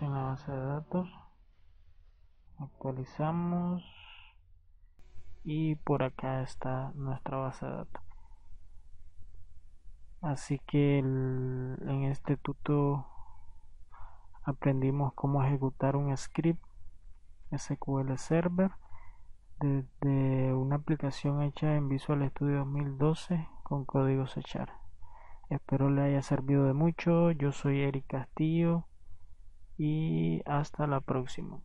en la base de datos. Actualizamos. Y por acá está nuestra base de datos. Así que en este tuto aprendimos cómo ejecutar un script SQL Server desde una aplicación hecha en Visual Studio 2012 con código C Espero le haya servido de mucho. Yo soy Eric Castillo y hasta la próxima.